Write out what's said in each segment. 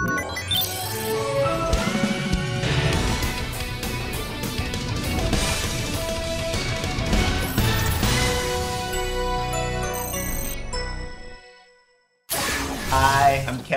Música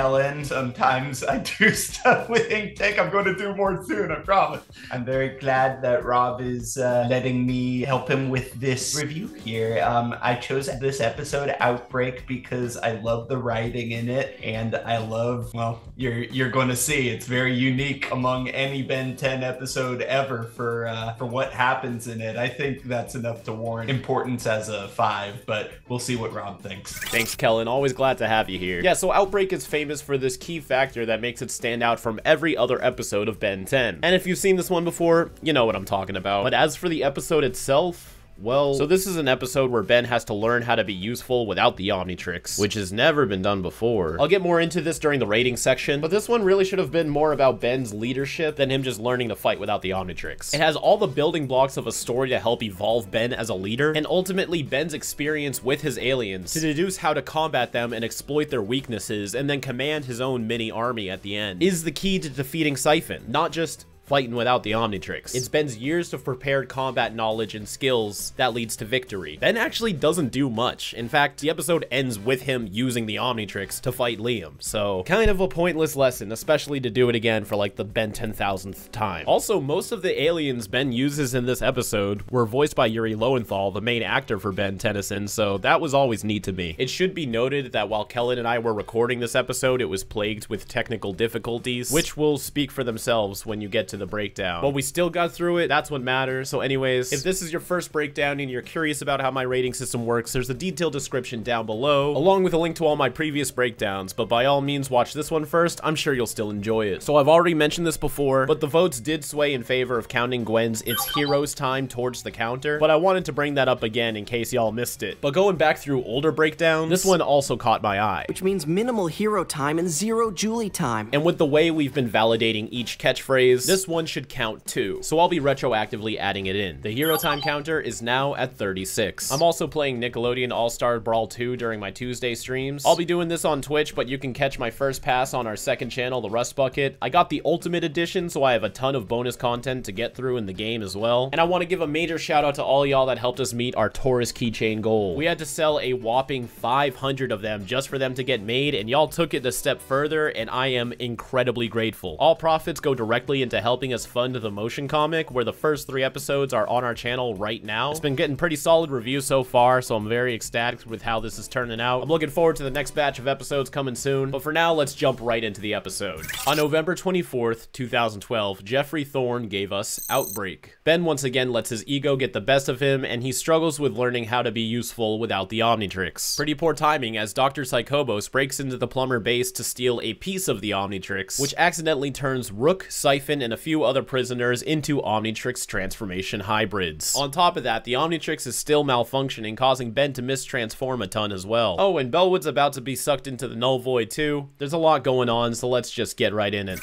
I'm Kellen. Sometimes I do stuff with Inktank. I'm going to do more soon, I promise. I'm very glad that Rob is uh, letting me help him with this review here. Um, I chose this episode, Outbreak, because I love the writing in it, and I love, well, you're you're going to see it's very unique among any Ben 10 episode ever for uh, for what happens in it. I think that's enough to warrant importance as a five, but we'll see what Rob thinks. Thanks, Kellen. Always glad to have you here. Yeah, so Outbreak is famous for this key factor that makes it stand out from every other episode of Ben 10. And if you've seen this one before, you know what I'm talking about. But as for the episode itself, well, so this is an episode where Ben has to learn how to be useful without the Omnitrix, which has never been done before. I'll get more into this during the rating section, but this one really should have been more about Ben's leadership than him just learning to fight without the Omnitrix. It has all the building blocks of a story to help evolve Ben as a leader, and ultimately Ben's experience with his aliens to deduce how to combat them and exploit their weaknesses, and then command his own mini army at the end, is the key to defeating Psyphon, not just fighting without the Omnitrix. It spends years of prepared combat knowledge and skills that leads to victory. Ben actually doesn't do much. In fact, the episode ends with him using the Omnitrix to fight Liam, so kind of a pointless lesson, especially to do it again for like the Ben 10,000th time. Also, most of the aliens Ben uses in this episode were voiced by Yuri Lowenthal, the main actor for Ben Tennyson, so that was always neat to me. It should be noted that while Kellen and I were recording this episode, it was plagued with technical difficulties, which will speak for themselves when you get to the breakdown. But we still got through it. That's what matters. So anyways, if this is your first breakdown and you're curious about how my rating system works, there's a detailed description down below, along with a link to all my previous breakdowns. But by all means, watch this one first. I'm sure you'll still enjoy it. So I've already mentioned this before, but the votes did sway in favor of counting Gwen's It's Heroes Time towards the counter. But I wanted to bring that up again in case y'all missed it. But going back through older breakdowns, this one also caught my eye. Which means minimal hero time and zero Julie time. And with the way we've been validating each catchphrase, this one should count too, so I'll be retroactively adding it in. The hero time counter is now at 36. I'm also playing Nickelodeon All-Star Brawl 2 during my Tuesday streams. I'll be doing this on Twitch, but you can catch my first pass on our second channel, the Rust Bucket. I got the Ultimate Edition, so I have a ton of bonus content to get through in the game as well. And I want to give a major shout out to all y'all that helped us meet our Taurus keychain goal. We had to sell a whopping 500 of them just for them to get made, and y'all took it a step further, and I am incredibly grateful. All profits go directly into helping us fund the motion comic, where the first three episodes are on our channel right now. It's been getting pretty solid reviews so far, so I'm very ecstatic with how this is turning out. I'm looking forward to the next batch of episodes coming soon, but for now, let's jump right into the episode. On November 24th, 2012, Jeffrey Thorne gave us Outbreak. Ben once again lets his ego get the best of him, and he struggles with learning how to be useful without the Omnitrix. Pretty poor timing as Dr. Psychobos breaks into the plumber base to steal a piece of the Omnitrix, which accidentally turns Rook, Psyphon, and a few other prisoners into Omnitrix transformation hybrids. On top of that, the Omnitrix is still malfunctioning, causing Ben to mistransform a ton as well. Oh, and Bellwood's about to be sucked into the Null Void too. There's a lot going on, so let's just get right in it.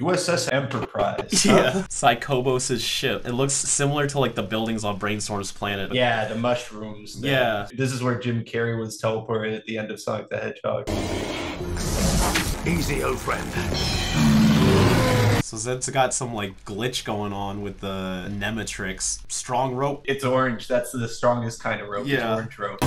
USS Enterprise. Yeah. Psychobos' ship. It looks similar to like the buildings on Brainstorm's planet. Yeah, the mushrooms. there. Yeah. This is where Jim Carrey was teleported at the end of Sonic the Hedgehog. Easy, old friend. So Zed's got some like glitch going on with the Nemetrix. Strong rope. It's orange. That's the strongest kind of rope. It's Yeah. orange rope.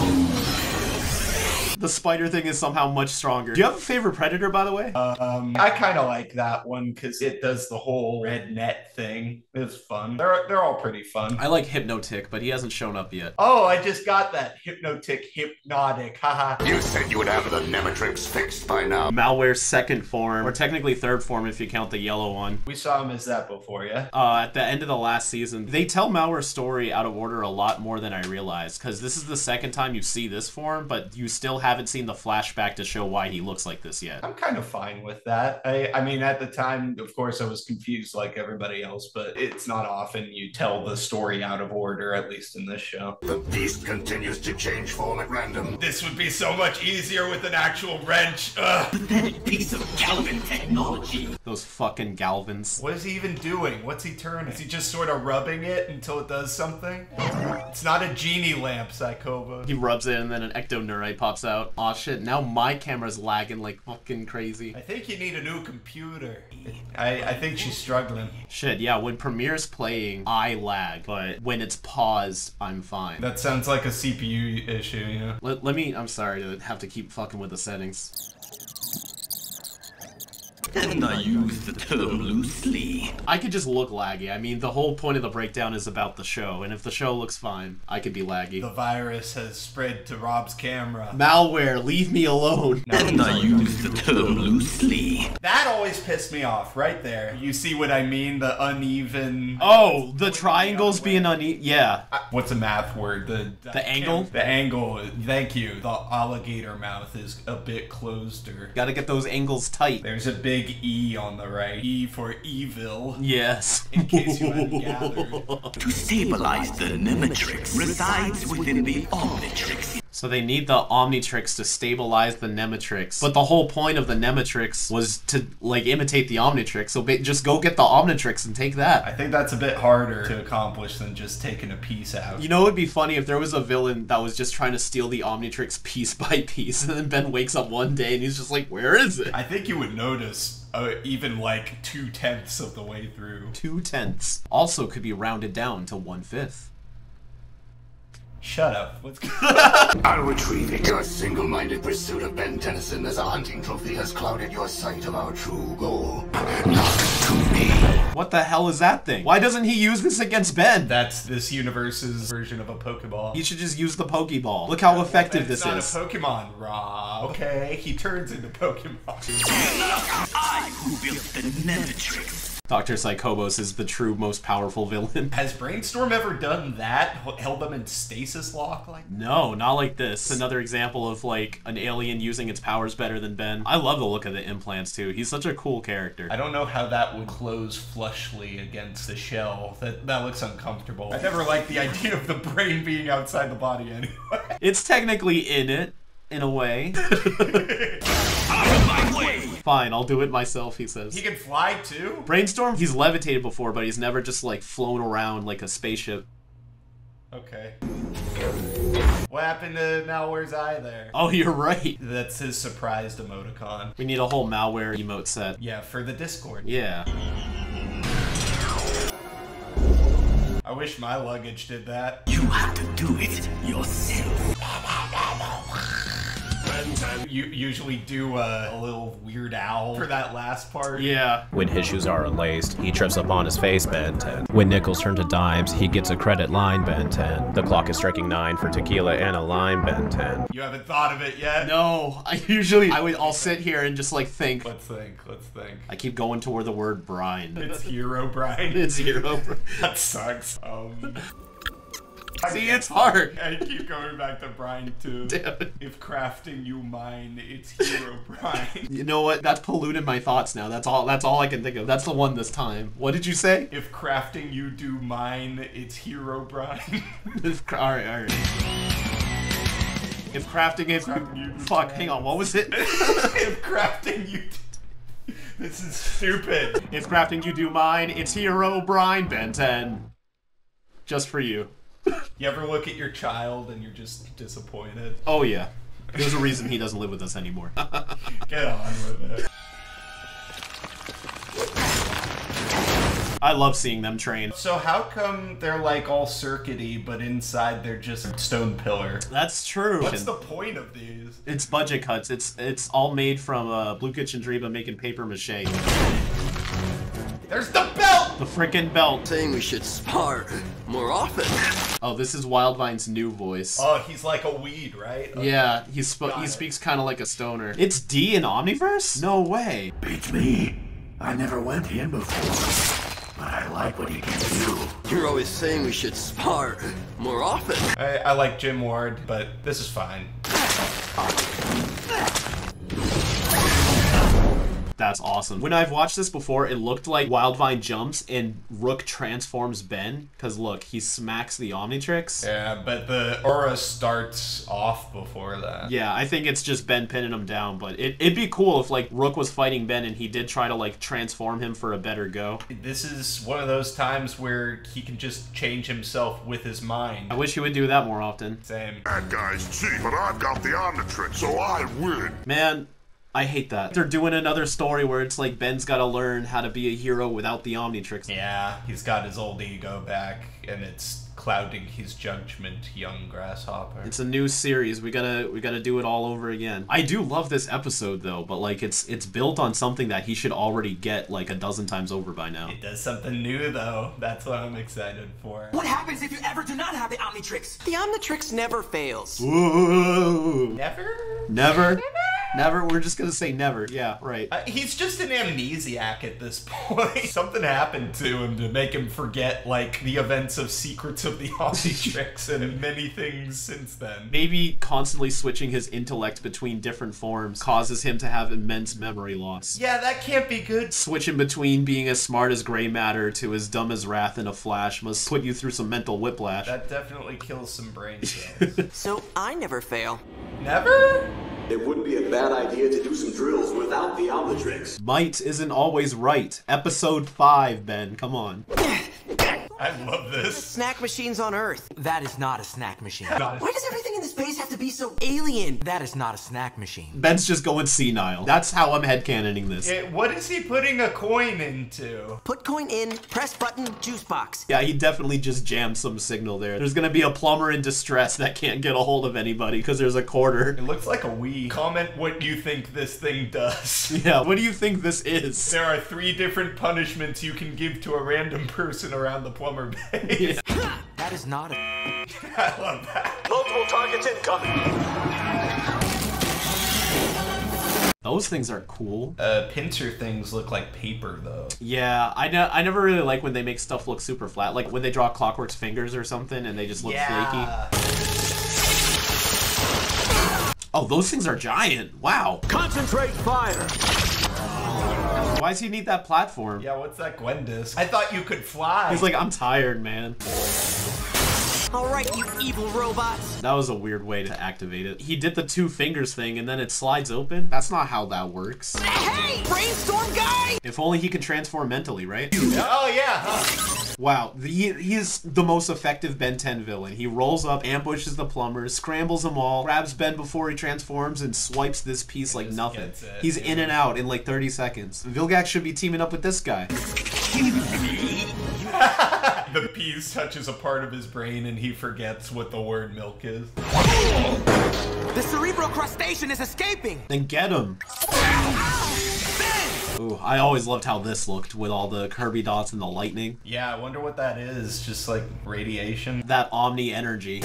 The spider thing is somehow much stronger. Do you have a favorite predator, by the way? Um, I kind of like that one because it does the whole red net thing. It's fun. They're they're all pretty fun. I like Hypnotick, but he hasn't shown up yet. Oh, I just got that hypnotic hypnotic. Haha. You said you would have the Nemetrix fixed by now. Malware's second form, or technically third form if you count the yellow one. we saw him as that before, yeah. Uh, at the end of the last season, they tell Malware's story out of order a lot more than I realized, because this is the second time you see this form, but you still haven't seen the flashback to show why he looks like this yet. I'm kind of fine with that. I, I mean, at the time, of course, I was confused like everybody else, but it's not often you tell the story out of order, at least in this show. The beast continues to change form at random. This would be so much easier with an actual wrench. Ugh. pathetic piece of Galvan technology. Those fucking Galvans. What is he even doing? What's he turning? Is he just sort of rubbing it until it does something? It's not a genie lamp, Psychobos. He rubs it and then an Ectonurite pops out. Aw shit, now my camera's lagging like fucking crazy. I think you need a new computer. I, I think she's struggling. Shit, yeah, when Premiere's playing, I lag, but when it's paused, I'm fine. That sounds like a CPU issue, you know? Let, let me, I'm sorry to have to keep fucking with the settings. And I use the term loosely. I could just look laggy. I mean, the whole point of the breakdown is about the show, and if the show looks fine, I could be laggy. The virus has spread to Rob's camera. Malware, leave me alone. And I use the term loosely. That always pissed me off, right there. You see what I mean? The uneven. Oh, the triangles being uneven. Yeah. Uh, What's a math word? The The angle? The angle. Thank you. The alligator mouth is a bit closer. Gotta get those angles tight. There's a big E on the right. E for evil. Yes. In case you hadn't gathered. To stabilize the Nemetrix resides within the Omnitrix. So they need the Omnitrix to stabilize the Nemetrix. But the whole point of the Nemetrix was to, like, imitate the Omnitrix. So just go get the Omnitrix and take that. I think that's a bit harder to accomplish than just taking a piece out. You know, it would be funny if there was a villain that was just trying to steal the Omnitrix piece by piece, and then Ben wakes up one day and he's just like, where is it? I think you would notice uh, even like two tenths of the way through. Two tenths. Also could be rounded down to one fifth. Shut up. What's I'll retrieve it. Your single-minded pursuit of Ben Tennyson as a hunting trophy has clouded your sight of our true goal. Not to me. What the hell is that thing? Why doesn't he use this against Ben? That's this universe's version of a Pokeball. He should just use the Pokeball. Look how effective It's this not is. a Pokemon, Rob. Okay, he turns into Pokemon. I who built the Nemetrix. Dr. Psychobos is the true most powerful villain. Has Brainstorm ever done that? H- Held them in stasis lock like No, not like this. Another example of like an alien using its powers better than Ben. I love the look of the implants too. He's such a cool character. I don't know how that would close flushly against the shell. That that looks uncomfortable. I never liked the idea of the brain being outside the body anyway. It's technically in it, in a way. Out of my way! Fine, I'll do it myself, he says. he can fly too? Brainstorm, he's levitated before, but he's never just like flown around like a spaceship. Okay. What happened to Malware's eye there? Oh, you're right. That's his surprised emoticon. We need a whole malware emote set. Yeah, for the Discord. Yeah. I wish my luggage did that. You have to do it yourself. You usually do a, a little weird owl for that last part. Yeah. When his shoes are unlaced, he trips up on his face, Ben 10. When nickels turn to dimes, he gets a credit line, Ben 10. The clock is striking 9 for tequila and a lime, Ben 10. You haven't thought of it yet? No, I usually I would I'll sit here and just like think. Let's think. Let's think. I keep going toward the word brine. It's Hero brine. It's zero. that sucks. Um, See, it's hard. I keep going back to Brian too. Damn. If crafting you mine, it's Hero Brian. You know what? That's polluted my thoughts now. That's all. That's all I can think of. That's the one this time. What did you say? if crafting you do mine, it's Herobrine. If, all right, all right. If crafting you- fuck. Hang on. What was it? if crafting you. This is stupid. if crafting you do mine, it's Herobrine Ben 10. Just for you. You ever look at your child and you're just disappointed? Oh yeah. There's a reason he doesn't live with us anymore. Get on with it. I love seeing them train. So how come they're like all circuity, but inside they're just stone pillar? That's true. What's the point of these? It's budget cuts. It's it's all made from uh, Blukic and Driba making paper mache. There's the belt! The frickin' belt. saying we should spar more often. Oh, this is Wildvine's new voice. Oh, he's like a weed, right? Yeah, he sp- he it. speaks kind of like a stoner. It's D in Omniverse? No way. Beats me. I never went in before, but I like what he can do. You're always saying we should spar more often. I, I like Jim Ward, but this is fine. That's That's awesome. When I've watched this before, it looked like Wildvine jumps and Rook transforms Ben. Because look, he smacks the Omnitrix. Yeah, but the aura starts off before that. Yeah, I think it's just Ben pinning him down, but it, it'd be cool if like Rook was fighting Ben and he did try to like transform him for a better go. This is one of those times where he can just change himself with his mind. I wish he would do that more often. Same. That guy's cheap, but I've got the Omnitrix, so I win. Man, I hate that. They're doing another story where it's like Ben's got to learn how to be a hero without the Omnitrix. Yeah, he's got his old ego back, and it's clouding his judgment, young grasshopper. It's a new series. We gotta we gotta do it all over again. I do love this episode though, but like it's it's built on something that he should already get like a dozen times over by now. It does something new though. That's what I'm excited for. What happens if you ever do not have the Omnitrix? The Omnitrix never fails. Whoa. Never? Never. Never. We're just gonna say never. Yeah, right. Uh, he's just an amnesiac at this point. Something happened to him to make him forget, like, the events of Secrets of the Omnitrix and many things since then. Maybe constantly switching his intellect between different forms causes him to have immense memory loss. Yeah, that can't be good. Switching between being as smart as gray matter to as dumb as Rath in a flash must put you through some mental whiplash. That definitely kills some brain cells. So I never fail. Never? It wouldn't be a bad idea to do some drills without the Omnitrix. Might isn't always right. Episode 5, Ben. Come on. I love this. Snack machines on Earth. That is not a snack machine. Why does everything in this space have to be so alien? That is not a snack machine. Ben's just going senile. That's how I'm headcanoning this. Yeah, what is he putting a coin into? Put coin in, press button, juice box. Yeah, he definitely just jammed some signal there. There's gonna be a plumber in distress that can't get a hold of anybody because there's a quarter. It looks like a Wii. Comment what you think this thing does. Yeah, what do you think this is? There are three different punishments you can give to a random person around the plumber base. That is not a. I love that. Multiple targets incoming. Those things are cool. Uh, pincer things look like paper though. Yeah, I ne- I never really like when they make stuff look super flat. Like when they draw Clockwork's fingers or something and they just look flaky. Oh, those things are giant. Wow. Concentrate fire. Why does he need that platform? Yeah, what's that Gwen disc? I thought you could fly. He's like, I'm tired, man. All right, you evil robots. That was a weird way to activate it. He did the two fingers thing and then it slides open. That's not how that works. Hey, brainstorm guy! If only he could transform mentally, right? Oh yeah. Wow, the, he, he's the most effective Ben 10 villain. He rolls up, ambushes the plumbers, scrambles them all, grabs Ben before he transforms, and swipes this piece like nothing. He's yeah. in and out in like 30 seconds. Vilgax should be teaming up with this guy. The peas touches a part of his brain and he forgets what the word milk is. The cerebral crustacean is escaping. Then get him. Ooh, I always loved how this looked with all the Kirby dots and the lightning. Yeah, I wonder what that is. Just like radiation. That Omni energy.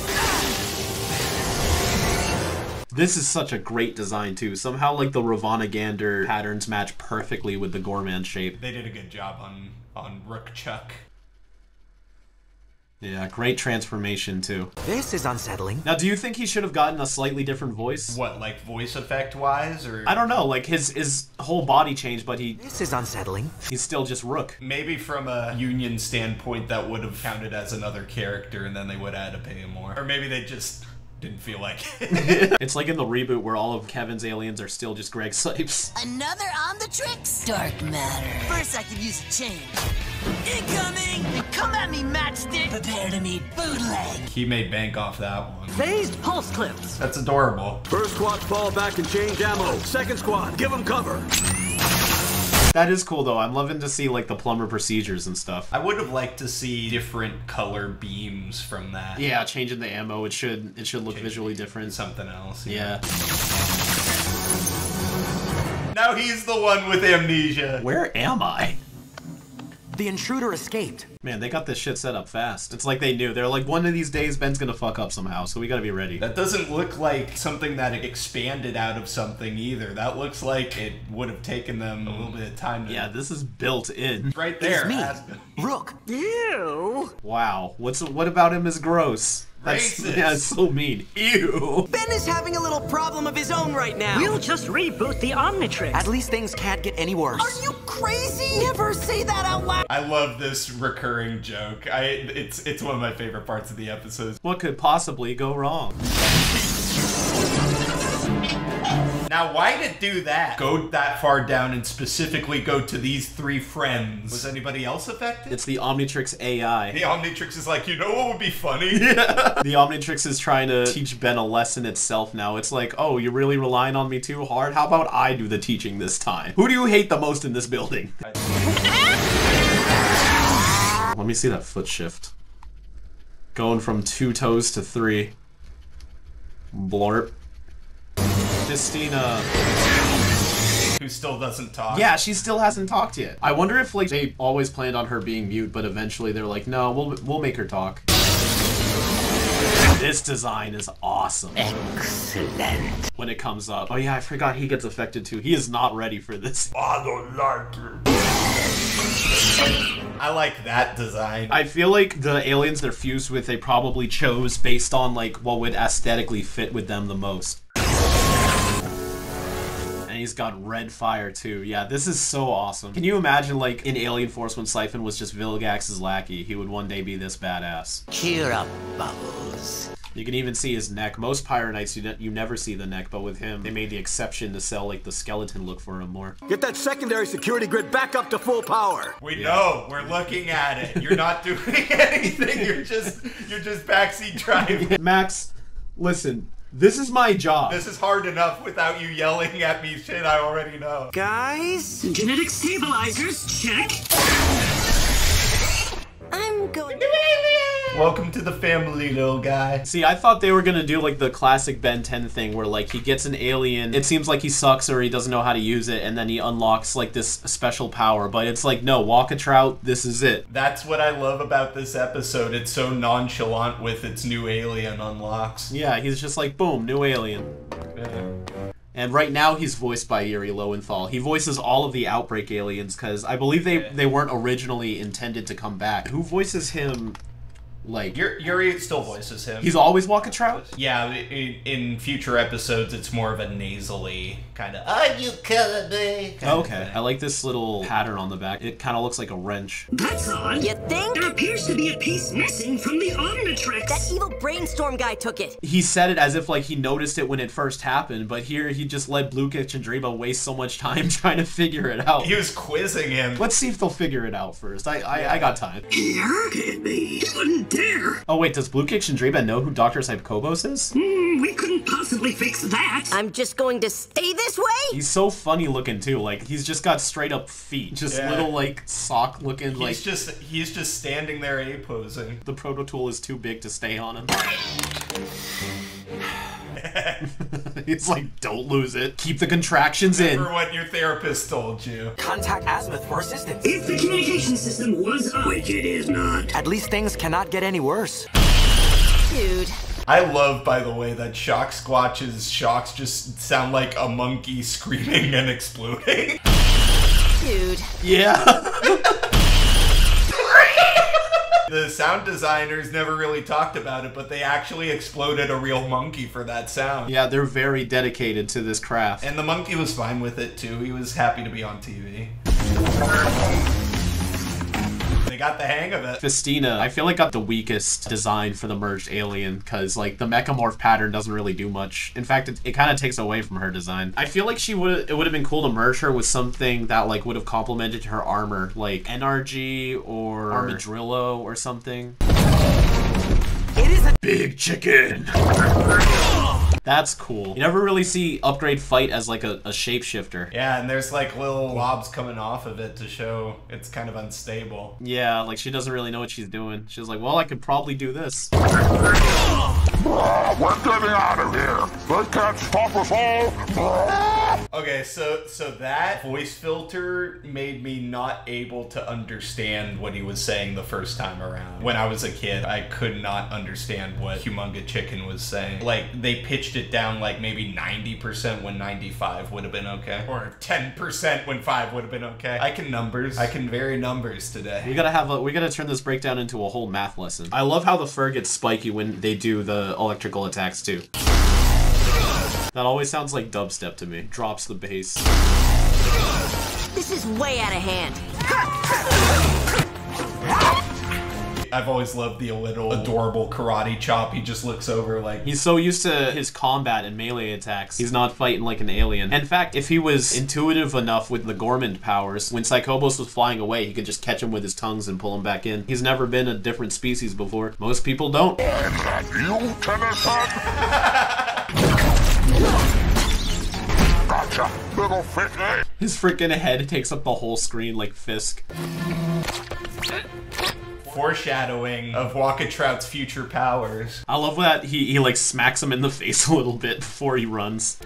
This is such a great design too. Somehow like the Revonnahgander patterns match perfectly with the Gourmand shape. They did a good job on on Rook Chuck. Yeah, great transformation too. This is unsettling. Now, do you think he should have gotten a slightly different voice? What, like voice effect wise, or I don't know, like his his whole body changed, but he This is unsettling. he's still just Rook. maybe from a union standpoint that would have counted as another character, and then they would have had to pay him more, or maybe they just didn't feel like it. It's like in the reboot where all of Kevin's aliens are still just Greg Cipes. Another on the tricks? Dark matter. First, I could use a change. Incoming! Come at me, matchstick! Prepare to meet bootleg. he made bank off that one. Phased pulse clips. That's adorable. First squad fall back and change ammo. Second squad, give them cover. That is cool though. I'm loving to see like the plumber procedures and stuff. I would have liked to see different color beams from that. Yeah, changing the ammo, it should it should look visually different. Something else. Yeah. Now he's the one with amnesia. Where am I? The intruder escaped. Man, they got this shit set up fast. It's like they knew. They're like, one of these days, Ben's gonna fuck up somehow, so we gotta be ready. That doesn't look like something that expanded out of something either. That looks like it would have taken them a little bit of time to. Yeah, this is built in. Right there. It's me. Rook. Ew. Wow. What's what about him is gross? That's, Racist. yeah, it's so mean. Ew. Ben is having a little problem of his own right now. We'll just reboot the Omnitrix. At least things can't get any worse. Are you crazy? Never say that out loud. I love this recurring joke. I it's it's one of my favorite parts of the episodes. What could possibly go wrong? Now, why did do that? Go that far down and specifically go to these three friends. Was anybody else affected? It's the Omnitrix AI. the Omnitrix is like, you know what would be funny? The Omnitrix is trying to teach Ben a lesson itself now. It's like, oh, you're really relying on me too hard? How about I do the teaching this time? Who do you hate the most in this building? Let me see that foot shift. Going from two toes to three. Blorp. Fistina. Who still doesn't talk? Yeah, she still hasn't talked yet. I wonder if like they always planned on her being mute, but eventually they're like, no, we'll we'll make her talk. This design is awesome. Excellent. When it comes up. Oh yeah, I forgot he gets affected too. He is not ready for this. I don't like it. I like that design. I feel like the aliens they're fused with, they probably chose based on like what would aesthetically fit with them the most. And he's got red fire too. Yeah, this is so awesome. Can you imagine like in Alien Force when Psyphon was just Vilgax's lackey? He would one day be this badass. Cheer up, Bubbles. You can even see his neck. Most Pyronites, you, ne- you never see the neck, but with him, they made the exception to sell like the skeleton look for him more. Get that secondary security grid back up to full power. We know. We're looking at it. You're not doing anything. You're just you're just backseat driving. Max, listen, this is my job. This is hard enough without you yelling at me shit I already know. Guys? Genetic stabilizers, check. I'm going Welcome to the family, little guy. See, I thought they were gonna do like the classic Ben 10 thing where like he gets an alien, it seems like he sucks or he doesn't know how to use it, and then he unlocks like this special power. But it's like, no, Walkatrout, this is it. That's what I love about this episode. It's so nonchalant with its new alien unlocks. Yeah, he's just like, boom, new alien. And right now he's voiced by Yuri Lowenthal. He voices all of the Outbreak aliens because I believe they they weren't originally intended to come back. Who voices him? Like Yuri, Yuri still voices him. he's always walk trout. yeah. In, in future episodes, it's more of a nasally kind of. Are you killing me? kind Okay. I like this little pattern on the back. It kind of looks like a wrench. That's odd. You think? There appears to be a piece missing from the Omnitrix. That evil brainstorm guy took it. he said it as if like he noticed it when it first happened, but here he just let Blukic and Driba waste so much time trying to figure it out. He was quizzing him. Let's see if they'll figure it out first. I I, I got time. Here? Can't be. Wouldn't dare. Oh wait, does Blukic and Driba know who Dr. Psychobos is? Hmm, we couldn't possibly fix that. I'm just going to stay this way? He's so funny looking too. Like he's just got straight up feet, just Yeah. little like sock looking. He's Like just he's just standing there a posing. the proto tool is too big to stay on him. He's like, don't lose it. Keep the contractions in. Remember what your therapist told you. Contact Azimuth for assistance. If the communication system was up, which it is not. At least things cannot get any worse. Dude. I love, by the way, that Shocksquatch's shocks just sound like a monkey screaming and exploding. Dude. Yeah. the sound designers never really talked about it, but they actually exploded a real monkey for that sound. yeah, they're very dedicated to this craft. And the monkey was fine with it too. He was happy to be on TV. They got the hang of it. Fistina, I feel like got the weakest design for the merged alien because like the mechamorph pattern doesn't really do much. In fact, it, it kind of takes away from her design. I feel like she would it would have been cool to merge her with something that like would have complemented her armor, like NRG or Armadillo or something. It is a Big chicken. That's cool. You never really see upgrade fight as like a, a shapeshifter. Yeah, and there's like little blobs coming off of it to show it's kind of unstable. Yeah, like she doesn't really know what she's doing. She's like, well, I could probably do this. We're getting out of here. They can't stop us all! Okay, so so that voice filter made me not able to understand what he was saying the first time around. When I was a kid, I could not understand what Humunga Chicken was saying. Like they pitched it down like maybe 90% when 95 would have been okay. Or 10% when 5 would have been okay. I can numbers. I can vary numbers today. We gotta have a, we gotta turn this breakdown into a whole math lesson. I love how the fur gets spiky when they do the electrical attacks too. That always sounds like dubstep to me. Drops the bass. This is way out of hand. I've always loved the little adorable karate chop. He just looks over like He's so used to his combat and melee attacks, he's not fighting like an alien. In fact, if he was intuitive enough with the Gourmand powers, when Psychobos was flying away, he could just catch him with his tongues and pull him back in. He's never been a different species before. Most people don't. You, Tennyson? Gotcha, little fishy! His freaking head takes up the whole screen like Fisk. Foreshadowing of Walkatrout's future powers. I love that he, he like smacks him in the face a little bit before he runs.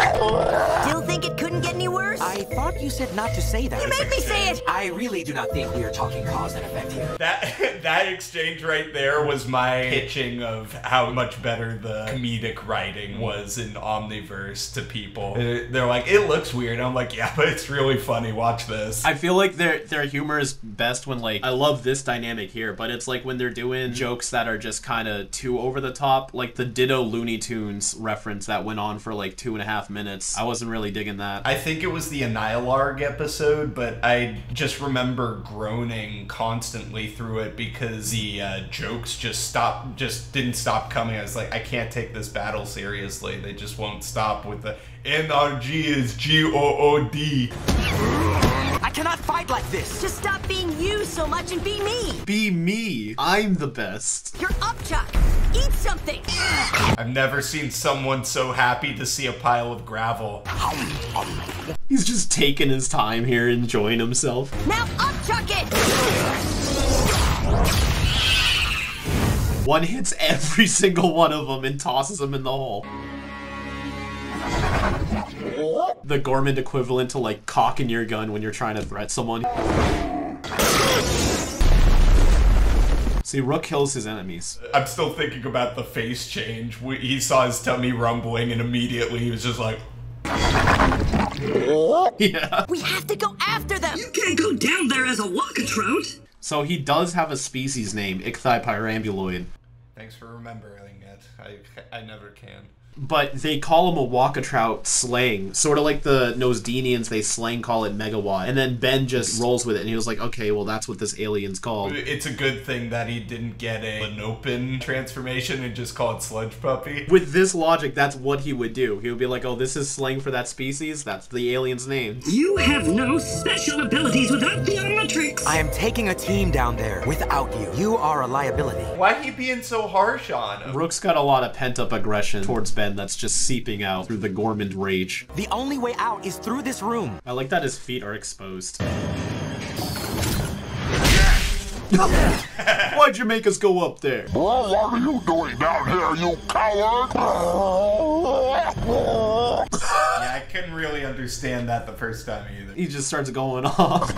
Still think it couldn't get any worse? I thought you said not to say that. You made me say it! I really do not think we are talking cause and effect here. That that exchange right there was my pitching of how much better the comedic writing was in Omniverse to people. They're, they're like, it looks weird. I'm like, yeah, but it's really funny. Watch this. I feel like their their humor is best when like I love this dynamic here, but it's like when they're doing jokes that are just kind of too over the top, like the Ditto Looney Tunes reference that went on for like two and a half minutes. I wasn't really digging that. I think it was the Anilarg episode, but I just remember groaning constantly through it because the uh, jokes just stopped, just didn't stop coming. I was like, I can't take this battle seriously. They just won't stop with the NRG is G O O D. I cannot fight like this. Just stop being you so much and be me. Be me. I'm the best. You're up, Chuck. Eat something. I've never seen someone so happy to see a pile of gravel. He's just taking his time here, enjoying himself. Now up, Chuck it. One hits every single one of them and tosses them in the hole. The Gourmand equivalent to like cocking your gun when you're trying to threat someone. See, Rook kills his enemies. I'm still thinking about the face change. He saw his tummy rumbling and immediately he was just like, yeah. We have to go after them. You can't go down there as a walkatrout. So he does have a species name, Ichthypyrambuloid. Thanks for remembering it. I, I never can. But they call him a Walkatrout slang, sort of like the Nosdenians, they slang call it Megawatt. And then Ben just rolls with it and he was like, okay, well, that's what this alien's called. It's a good thing that he didn't get a Lenopan transformation and just call it Sludge Puppy. With this logic, that's what he would do. He would be like, oh, this is slang for that species? That's the alien's name. You have no special abilities without the Omnitrix. I am taking a team down there without you. You are a liability. Why he being so harsh on him? Rook's got a lot of pent up aggression towards Ben that's just seeping out through the Gourmand rage. The only way out is through this room. I like that his feet are exposed. Why'd you make us go up there? Well, what are you doing down here, you coward? Yeah, I couldn't really understand that the first time either. He just starts going off.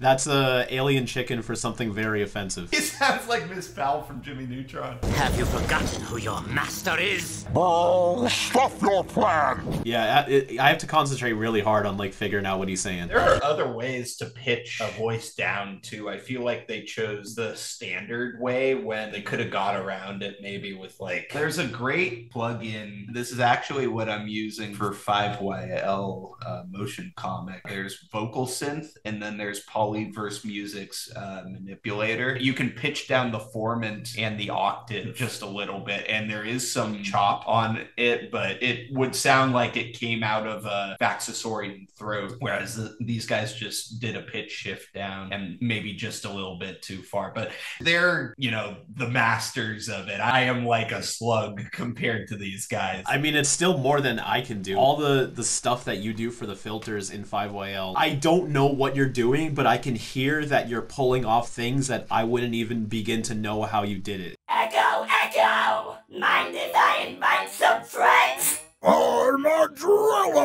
That's a alien chicken for something very offensive. He sounds like Miss Fowl from Jimmy Neutron. Have you forgotten who your master is? Oh, stuff your plan. Yeah, it, I have to concentrate really hard on like figuring out what he's saying. There are other ways to pitch a voice down too. I feel like they chose the standard way when they could have got around it maybe with like there's a great plugin. This is actually what I'm using for 5YL uh, motion comic. There's vocal synth and then there's Polyverse Music's uh, manipulator. You can pitch down the formant and the octave just a little bit and there is some chop on it, but it would sound like it came out of a Vaxasaurian throat, whereas the, these guys just did a pitch shift down and maybe just a little bit too far. But they're, you know, the masters of it. I am like a slug compared to these guys. I mean, it's still more than I can do. All the the stuff that you do for the filters in 5YL, I don't know what you're doing, but I can hear that you're pulling off things that I wouldn't even begin to know how you did it. Echo, echo. Mind if I invite some friends? Armadillo!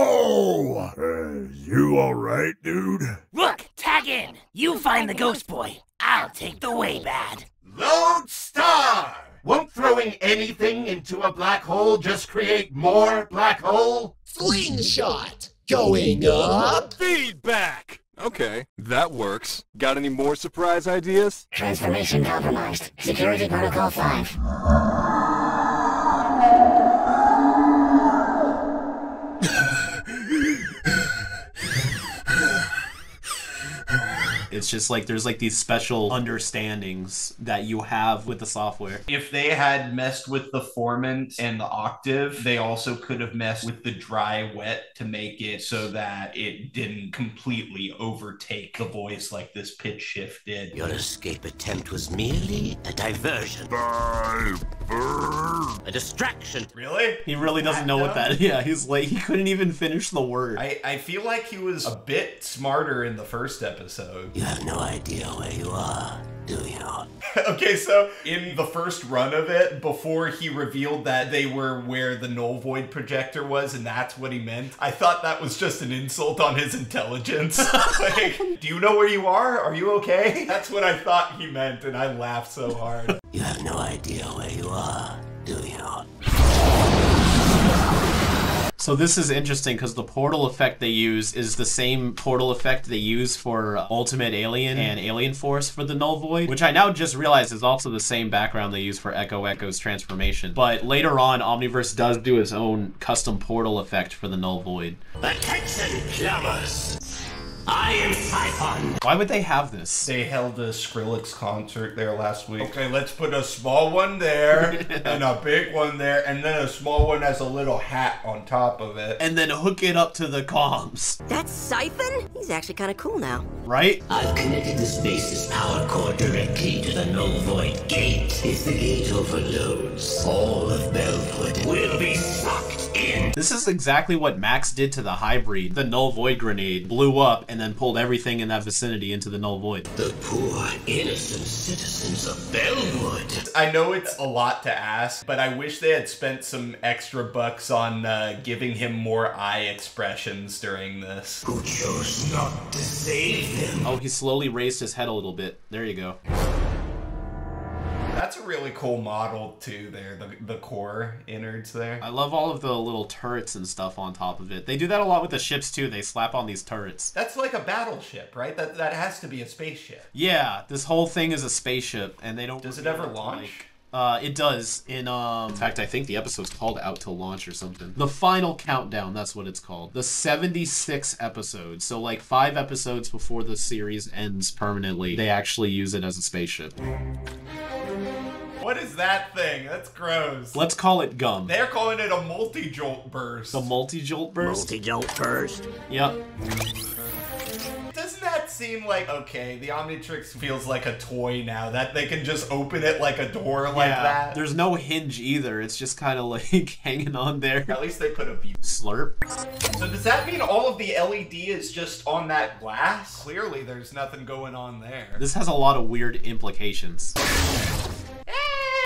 Uh, you alright, dude? Look, tag in. You find the ghost boy. I'll take the way bad. Lone Star! Won't throwing anything into a black hole just create more black hole? Slingshot! Going up? Feedback! Okay, that works. Got any more surprise ideas? Transformation compromised. Security Protocol 5. It's just like there's like these special understandings that you have with the software. If they had messed with the formant and the octave, they also could have messed with the dry wet to make it so that it didn't completely overtake the voice like this pitch shift did. Your escape attempt was merely a diversion. A distraction. Really? He really doesn't know what that. Yeah, he's like he couldn't even finish the word. I, I feel like he was a bit smarter in the first episode. You have no idea where you are, do you? okay, so in the first run of it, before he revealed that they were where the null void projector was and that's what he meant, I thought that was just an insult on his intelligence. like, do you know where you are? Are you okay? That's what I thought he meant, and I laughed so hard. You have no idea where you are, do you? So this is interesting because the portal effect they use is the same portal effect they use for uh, Ultimate Alien and Alien Force for the Null Void, which I now just realized is also the same background they use for Echo Echo's transformation. But later on, Omniverse does do its own custom portal effect for the Null Void. Attention, plumbers! I am Psyphon. Why would they have this? They held a Skrillex concert there last week. Okay, let's put a small one there and a big one there, and then a small one has a little hat on top of it. And then hook it up to the comms. That's Psyphon? He's actually kind of cool now. Right? I've connected the Space's power core directly to the Null Void Gate. If the gate overloads, all of Bellwood will be sucked in. This is exactly what Max did to the Hybrid. The Null Void grenade blew up and then pulled everything in that vicinity into the Null Void. The poor, innocent citizens of Bellwood. I know it's a lot to ask, but I wish they had spent some extra bucks on uh, giving him more eye expressions during this. Who chose not to save him? Oh, he slowly raised his head a little bit. There you go. That's a really cool model too. There, the the core innards there. I love all of the little turrets and stuff on top of it. They do that a lot with the ships too. They slap on these turrets. That's like a battleship, right? That that has to be a spaceship. Yeah, this whole thing is a spaceship, and they don't. Does it ever launch? Like, uh, it does. In um, in fact, I think the episode's called "Out to Launch" or something. The final countdown. That's what it's called. The seventy-six episodes. So like five episodes before the series ends permanently, they actually use it as a spaceship. What is that thing? That's gross. Let's call it gum. They're calling it a multi-jolt burst. The multi-jolt burst. Multi-jolt burst. Yep. That seem like okay? The Omnitrix feels like a toy now that they can just open it like a door like yeah, that. There's no hinge either. It's just kind of like hanging on there. At least they put a view. Slurp. So does that mean all of the LED is just on that glass? Clearly, there's nothing going on there. This has a lot of weird implications.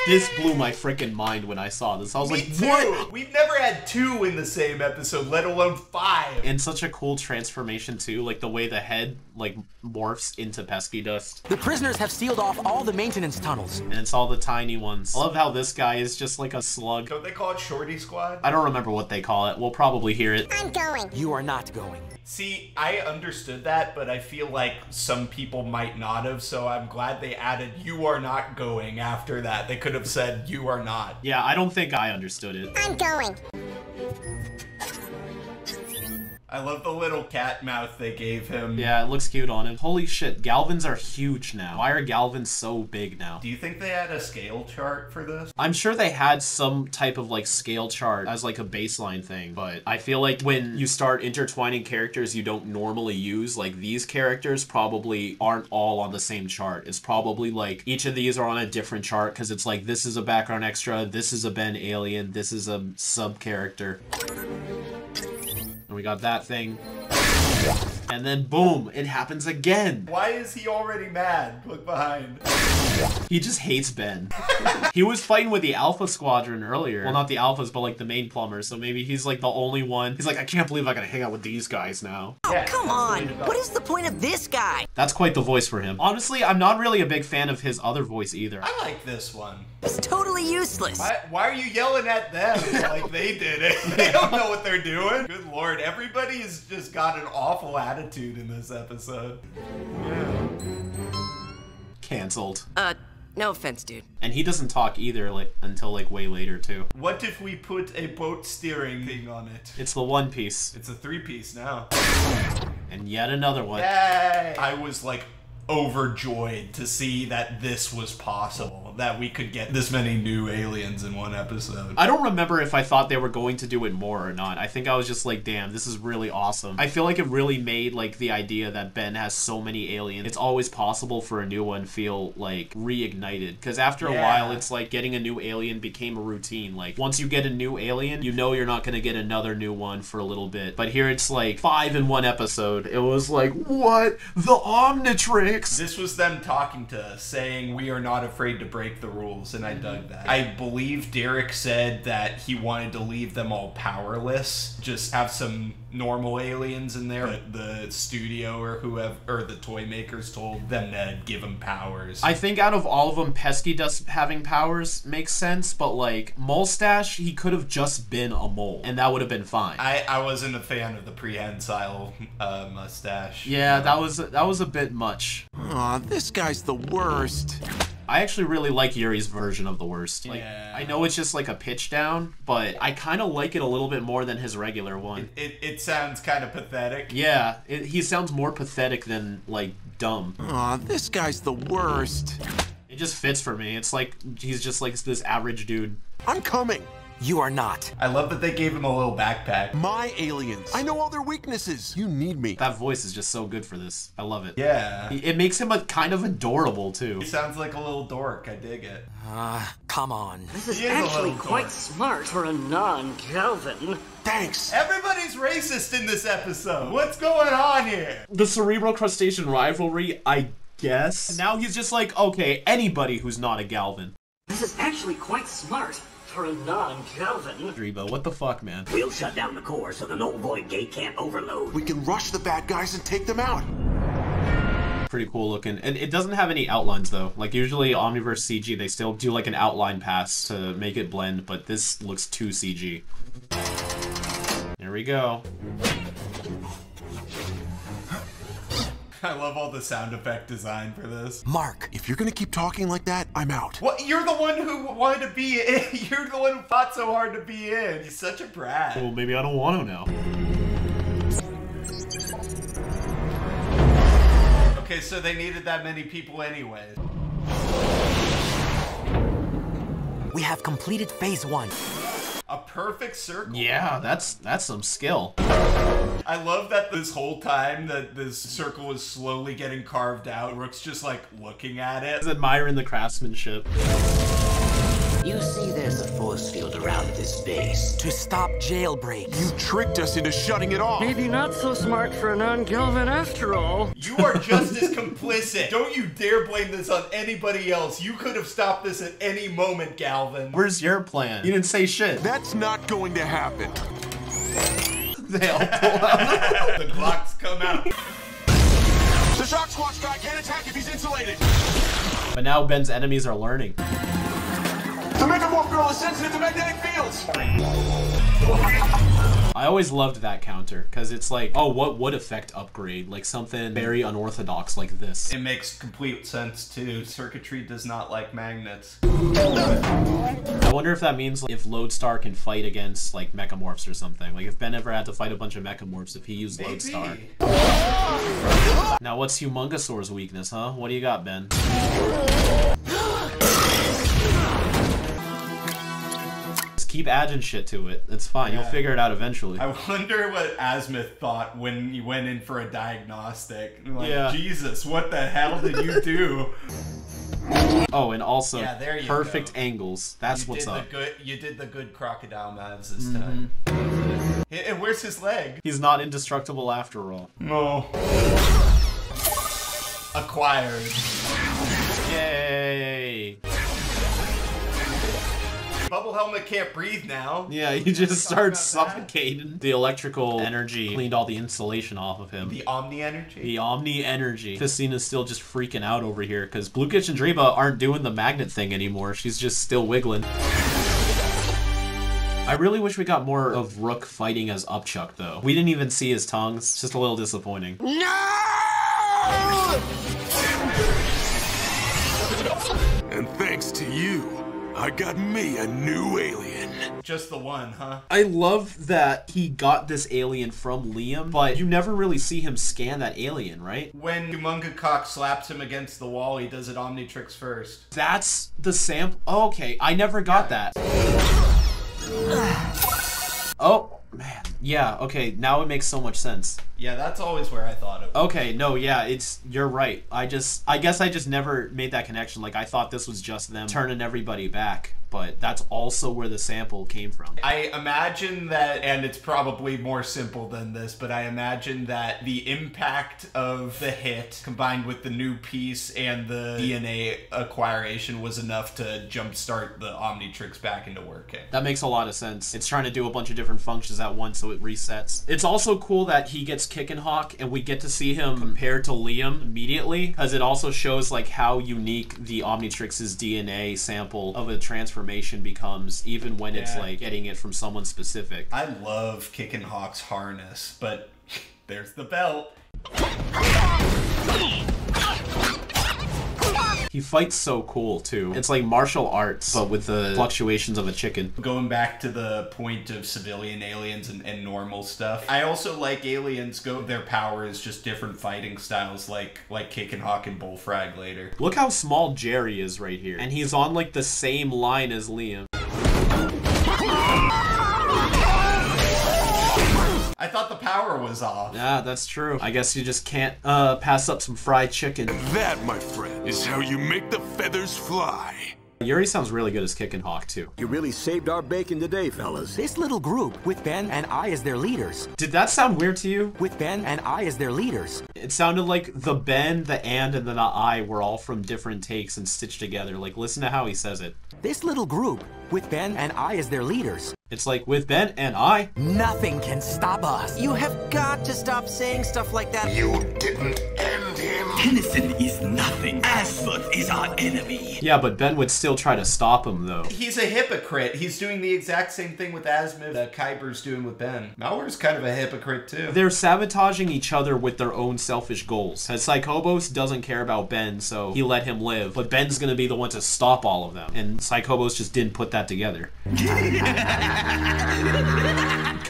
This blew my freaking mind when I saw this. I was Me like, too. what? We've never had two in the same episode, let alone five. And such a cool transformation too, like the way the head like morphs into pesky dust. The prisoners have sealed off all the maintenance tunnels. And it's all the tiny ones. I love how this guy is just like a slug. Don't they call it Shorty Squad? I don't remember what they call it. We'll probably hear it. I'm going. You are not going. See, I understood that, but I feel like some people might not have, so I'm glad they added you are not going after that. They could have said you are not. Yeah, I don't think I understood it. I'm going. I love the little cat mouth they gave him. Yeah, it looks cute on him. Holy shit, Galvans are huge now. Why are Galvans so big now? Do you think they had a scale chart for this? I'm sure they had some type of like scale chart as like a baseline thing, but I feel like when you start intertwining characters you don't normally use, like these characters probably aren't all on the same chart. It's probably like each of these are on a different chart because it's like this is a background extra, this is a Ben alien, this is a sub character. And we got that thing. And then boom, it happens again. Why is he already mad? Look behind. He just hates Ben. he was fighting with the Alpha Squadron earlier. Well, not the Alphas, but like the main plumbers. So maybe he's like the only one. He's like, I can't believe I gotta hang out with these guys now. Oh, come on. What is the point of this guy? That's quite the voice for him. Honestly, I'm not really a big fan of his other voice either. I like this one. It's totally useless. Why, why are you yelling at them like they did it? They don't know what they're doing. Good lord, everybody has just got an awful attitude in this episode. Yeah. Cancelled. Uh, no offense, dude. And he doesn't talk either like until like way later too. What if we put a boat steering thing on it? It's the one piece. It's a three piece now. And yet another one. Yay! I was like overjoyed to see that this was possible, that we could get this many new aliens in one episode. I don't remember if I thought they were going to do it more or not. I think I was just like, damn, this is really awesome. I feel like it really made like the idea that Ben has so many aliens. It's always possible for a new one feel like reignited because after a while it's like getting a new alien became a routine. Like once you get a new alien, you know you're not going to get another new one for a little bit. But here it's like 5 in one episode. It was like, what? The Omnitrix. This was them talking to us, saying we are not afraid to break the rules, and I mm-hmm. dug that. I believe Derek said that he wanted to leave them all powerless, just have some normal aliens in there. But the studio or whoever, or the toy makers told them to give them powers. I think out of all of them, Pesky Dust having powers makes sense, but like Molestache, he could have just been a mole, and that would have been fine. I, I wasn't a fan of the prehensile uh, mustache. yeah, that was that was a bit much. Aw, this guy's the worst. I actually really like Yuri's version of the worst. Like, Yeah. I know it's just like a pitch down, but I kind of like it a little bit more than his regular one. It, it sounds kind of pathetic. yeah, it, he sounds more pathetic than like dumb. Aw, this guy's the worst. It just fits for me. It's like he's just like this average dude. I'm coming. You are not. I love that they gave him a little backpack. My aliens. I know all their weaknesses. You need me. That voice is just so good for this. I love it. Yeah. It it makes him a kind of adorable too. He sounds like a little dork. I dig it. Ah, come on. This is is actually quite dork. smart for a non-Galvan. Thanks. Everybody's racist in this episode. What's going on here? the cerebral crustacean rivalry, I guess. Now he's just like, okay, anybody who's not a Galvan. This is actually quite smart for a non-Galvan. Driba, what the fuck, man? We'll shut down the core so the null void gate can't overload. We can rush the bad guys and take them out. Pretty cool looking. And it doesn't have any outlines though. Like usually Omniverse CG, they still do like an outline pass to make it blend, but this looks too CG. Here we go. I love all the sound effect design for this. Mark, if you're gonna keep talking like that, I'm out. What? You're the one who wanted to be in. You're the one who fought so hard to be in. You're such a brat. Well, maybe I don't want to now. Okay, so they needed that many people anyway. We have completed phase one. A perfect circle. Yeah, that's that's some skill. I love that this whole time that this circle is slowly getting carved out, Rook's just like looking at it. He's admiring the craftsmanship. You see there's a force field around this base. To stop jailbreaks. You tricked us into shutting it off. Maybe not so smart for a non-Galvan after all. You are just as complicit. Don't you dare blame this on anybody else. You could have stopped this at any moment, Galvan. Where's your plan? You didn't say shit. That's not going to happen. They all pull out. the Glocks come out. The Shocksquatch guy can't attack if he's insulated. But now Ben's enemies are learning. The Mechamorph girl is sensitive to magnetic fields. I always loved that counter because it's like, oh, what would affect upgrade? Like something very unorthodox like this. It makes complete sense too. Circuitry does not like magnets. I wonder if that means like, if Lodestar can fight against like Mechamorphs or something. Like if Ben ever had to fight a bunch of Mechamorphs, if he used Lodestar. Now what's Humongosaur's weakness, huh? What do you got, Ben? Keep adding shit to it. It's fine. You'll figure it out eventually. I wonder what Azimuth thought when you went in for a diagnostic. Like, Yeah. Jesus, what the hell did you do? Oh, and also Yeah, there you perfect go. angles. That's you what's did up. The good, you did the good crocodile knives this mm-hmm. time. And where's his leg? He's not indestructible after all. No. Acquired. Yay! Bubble helmet can't breathe now. Yeah, he just starts suffocating. The electrical energy cleaned all the insulation off of him. The Omni energy. The Omni energy. Fistina's still just freaking out over here because Blukic and Driba aren't doing the magnet thing anymore. She's just still wiggling. I really wish we got more of Rook fighting as Upchuck, though. We didn't even see his tongues. It's just a little disappointing. No! And thanks to you, I got me a new alien. Just the one, huh? I love that he got this alien from Liam, but you never really see him scan that alien, right? When Humunga Cock slaps him against the wall, he does it Omnitrix first. That's the sample. Oh, okay, I never got that. Oh, man. Yeah, okay, now it makes so much sense. Yeah, that's always where I thought of. Okay, no, yeah, it's you're right. I just I guess I just never made that connection. Like I thought this was just them turning everybody back, but that's also where the sample came from. I imagine that and it's probably more simple than this, but I imagine that the impact of the hit combined with the new piece and the DNA acquiration was enough to jumpstart the Omnitrix back into working. That makes a lot of sense. It's trying to do a bunch of different functions at once so it resets. It's also cool that he gets Kickin' Hawk and we get to see him compared to Liam immediately because it also shows like how unique the Omnitrix's DNA sample of a transformation becomes even when it's like getting it from someone specific. I love Kickin' Hawk's harness, but there's the belt. He fights so cool too. It's like martial arts, but with the fluctuations of a chicken. Going back to the point of civilian aliens and, and normal stuff, I also like aliens go their power is just different fighting styles like like Kickin' Hawk and Bullfrag later. Look how small Jerry is right here. And he's on like the same line as Liam. I thought the power was off. Yeah, that's true. I guess you just can't uh, pass up some fried chicken. That, my friend, is how you make the feathers fly. Yuri sounds really good as Kickin' Hawk too. You really saved our bacon today, fellas. This little group, with Ben and I as their leaders. Did that sound weird to you? With Ben and I as their leaders. It sounded like the Ben, the and, and the I were all from different takes and stitched together. Like, listen to how he says it. This little group, with Ben and I as their leaders. It's like, with Ben and I. Nothing can stop us. You have got to stop saying stuff like that. You didn't end him. Tennyson is nothing. Azimuth is our enemy. Yeah, but Ben would still try to stop him though. He's a hypocrite. He's doing the exact same thing with Azimuth that Khyber's doing with Ben. Malware's kind of a hypocrite too. They're sabotaging each other with their own selfish goals. As Psychobos doesn't care about Ben, so he let him live. But Ben's gonna be the one to stop all of them. And Psychobos just didn't put that together.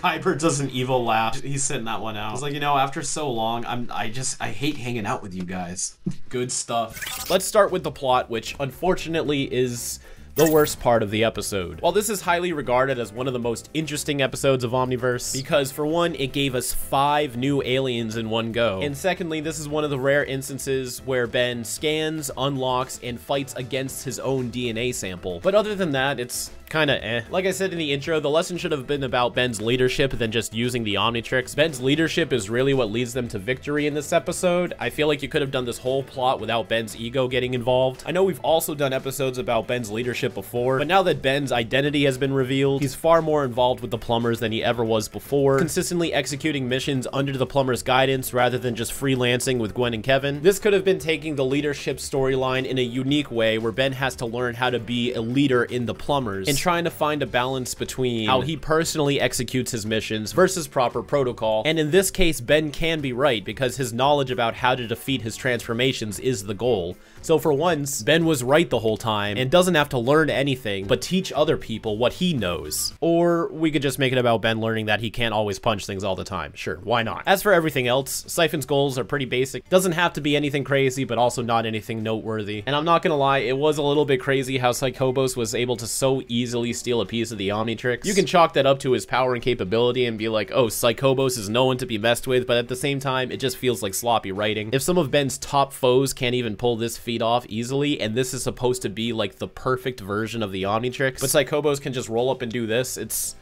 Khyber does an evil laugh. He's sitting that one out. He's like, you know, after so long, I'm I just I hate hanging out with you guys. Good stuff. Let's start with the plot, which unfortunately is the worst part of the episode. While this is highly regarded as one of the most interesting episodes of Omniverse, because for one, it gave us five new aliens in one go, and secondly, this is one of the rare instances where Ben scans, unlocks, and fights against his own DNA sample. But other than that, it's kinda eh. Like I said in the intro, the lesson should have been about Ben's leadership than just using the Omnitrix. Ben's leadership is really what leads them to victory in this episode. I feel like you could have done this whole plot without Ben's ego getting involved. I know we've also done episodes about Ben's leadership before, but now that Ben's identity has been revealed, he's far more involved with the plumbers than he ever was before, consistently executing missions under the plumber's guidance rather than just freelancing with Gwen and Kevin. This could have been taking the leadership storyline in a unique way where Ben has to learn how to be a leader in the plumbers and trying to find a balance between how he personally executes his missions versus proper protocol. And in this case, Ben can be right because his knowledge about how to defeat his transformations is the goal. So for once, Ben was right the whole time and doesn't have to learn anything but teach other people what he knows. Or we could just make it about Ben learning that he can't always punch things all the time. Sure, why not? As for everything else, Psyphon's goals are pretty basic. Doesn't have to be anything crazy, but also not anything noteworthy. And I'm not gonna lie, it was a little bit crazy how Psychobos was able to so easily steal a piece of the Omnitrix. You can chalk that up to his power and capability and be like, oh, Psychobos is no one to be messed with, but at the same time, it just feels like sloppy writing. If some of Ben's top foes can't even pull this feat off easily, and this is supposed to be like the perfect version of the Omnitrix, but Psychobos can just roll up and do this, it's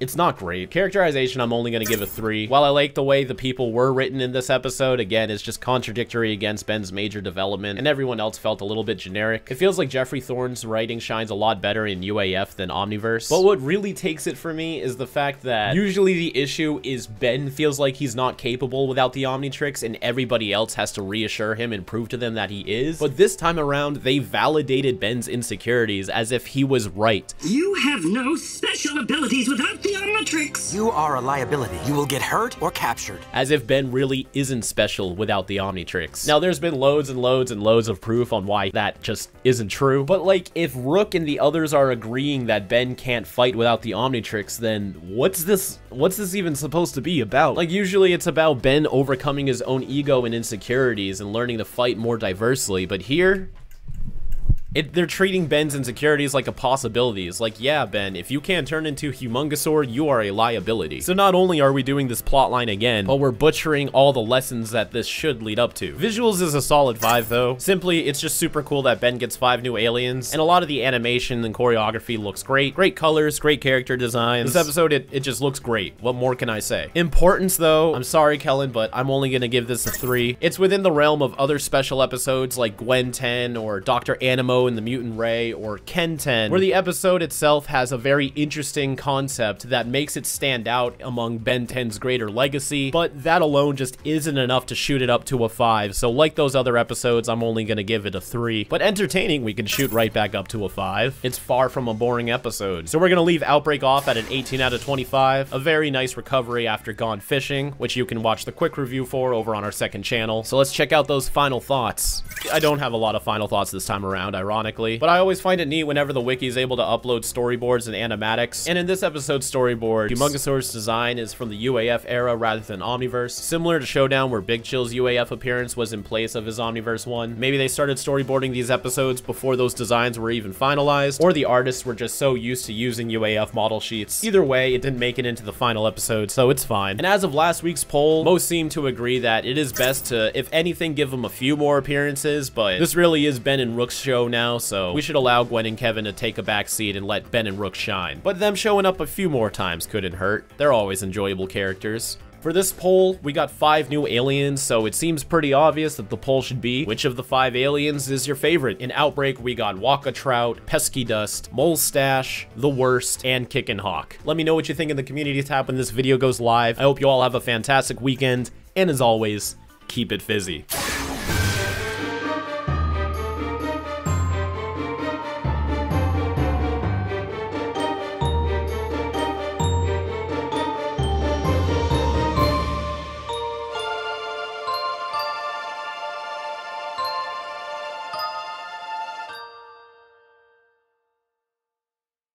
it's not great. Characterization, I'm only gonna give a three. While I like the way the people were written in this episode, again, it's just contradictory against Ben's major development, and everyone else felt a little bit generic. It feels like Jeffrey Thorne's writing shines a lot better in UAF than Omniverse. But what really takes it for me is the fact that usually the issue is Ben feels like he's not capable without the Omnitrix, and everybody else has to reassure him and prove to them that he is. But this time around, they validated Ben's insecurities as if he was right. You have no special abilities without the Omnitrix. You are a liability. You will get hurt or captured. As if Ben really isn't special without the Omnitrix. Now, there's been loads and loads and loads of proof on why that just isn't true. But like, if Rook and the others are agreeing that Ben can't fight without the Omnitrix, then what's this, what's this even supposed to be about? Like, usually it's about Ben overcoming his own ego and insecurities and learning to fight more diversely, but here, it, they're treating Ben's insecurities like a possibility. It's like, yeah, Ben, if you can't turn into Humongosaur, you are a liability. So not only are we doing this plotline again, but we're butchering all the lessons that this should lead up to. Visuals is a solid 5 though. Simply, it's just super cool that Ben gets 5 new aliens, and a lot of the animation and choreography looks great. Great colors, great character designs. This episode, it, it just looks great. What more can I say? Importance though, I'm sorry Kellen, but I'm only gonna give this a 3. It's within the realm of other special episodes like Gwen 10 or Dr. Animo and the Mutant Ray or Ken 10, where the episode itself has a very interesting concept that makes it stand out among Ben 10's greater legacy, but that alone just isn't enough to shoot it up to a 5, so like those other episodes, I'm only gonna give it a 3. But entertaining, we can shoot right back up to a 5. It's far from a boring episode. So we're gonna leave Outbreak off at an 18 out of 25, a very nice recovery after Gone Fishing, which you can watch the quick review for over on our second channel. So let's check out those final thoughts. I don't have a lot of final thoughts this time around, ironically, but I always find it neat whenever the wiki is able to upload storyboards and animatics. And in this episode's storyboard, Humongosaur's design is from the UAF era rather than Omniverse, similar to Showdown where Big Chill's UAF appearance was in place of his Omniverse one. Maybe they started storyboarding these episodes before those designs were even finalized, or the artists were just so used to using UAF model sheets. Either way, it didn't make it into the final episode, so it's fine. And as of last week's poll, most seem to agree that it is best to, if anything, give them a few more appearances, but this really is Ben and Rook's show now, so we should allow Gwen and Kevin to take a back seat and let Ben and Rook shine. But them showing up a few more times couldn't hurt. They're always enjoyable characters. For this poll, we got five new aliens, so it seems pretty obvious that the poll should be, which of the five aliens is your favorite? In Outbreak, we got Walkatrout, Pesky Dust, Molestache, The Worst, and Kickin' Hawk. Let me know what you think in the community tab when this video goes live. I hope you all have a fantastic weekend, and as always, keep it fizzy.